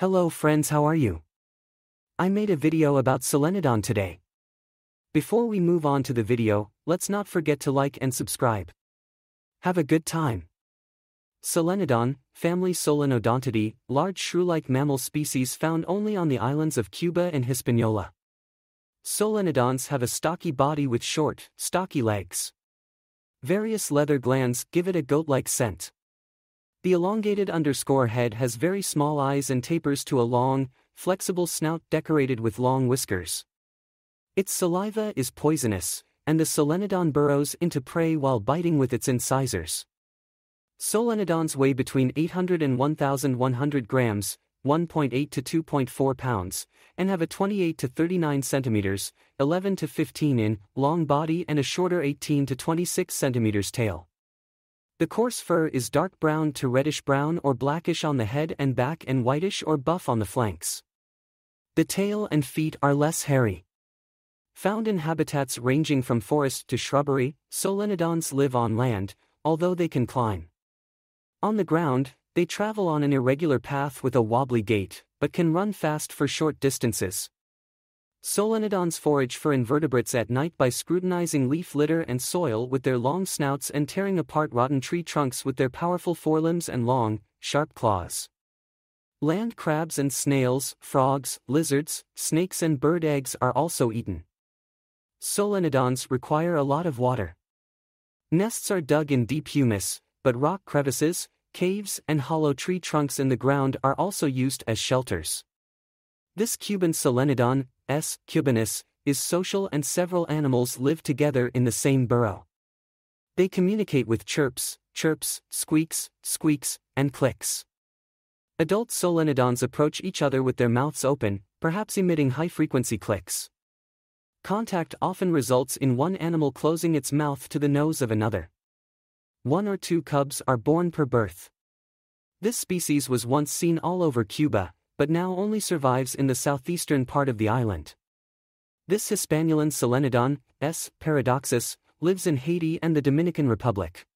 Hello friends how are you? I made a video about Solenodon today. Before we move on to the video, let's not forget to like and subscribe. Have a good time. Solenodon, family Solenodontidae, large shrew-like mammal species found only on the islands of Cuba and Hispaniola. Solenodons have a stocky body with short, stocky legs. Various leather glands give it a goat-like scent. The elongated underscore head has very small eyes and tapers to a long, flexible snout decorated with long whiskers. Its saliva is poisonous, and the solenodon burrows into prey while biting with its incisors. Solenodons weigh between 800 and 1,100 grams, 1.8 to 2.4 pounds, and have a 28 to 39 centimeters, 11 to 15 in, long body and a shorter 18 to 26 centimeters tail. The coarse fur is dark brown to reddish brown or blackish on the head and back and whitish or buff on the flanks. The tail and feet are less hairy. Found in habitats ranging from forest to shrubbery, solenodons live on land, although they can climb. On the ground, they travel on an irregular path with a wobbly gait, but can run fast for short distances. Solenodons forage for invertebrates at night by scrutinizing leaf litter and soil with their long snouts and tearing apart rotten tree trunks with their powerful forelimbs and long, sharp claws. Land crabs and snails, frogs, lizards, snakes and bird eggs are also eaten. Solenodons require a lot of water. Nests are dug in deep humus, but rock crevices, caves and hollow tree trunks in the ground are also used as shelters. This Cuban solenodon, S. cubanus, is social and several animals live together in the same burrow. They communicate with chirps, chirps, squeaks, squeaks, and clicks. Adult solenodons approach each other with their mouths open, perhaps emitting high-frequency clicks. Contact often results in one animal closing its mouth to the nose of another. One or two cubs are born per birth. This species was once seen all over Cuba, but now only survives in the southeastern part of the island. This Hispaniolan solenodon, S. paradoxus, lives in Haiti and the Dominican Republic.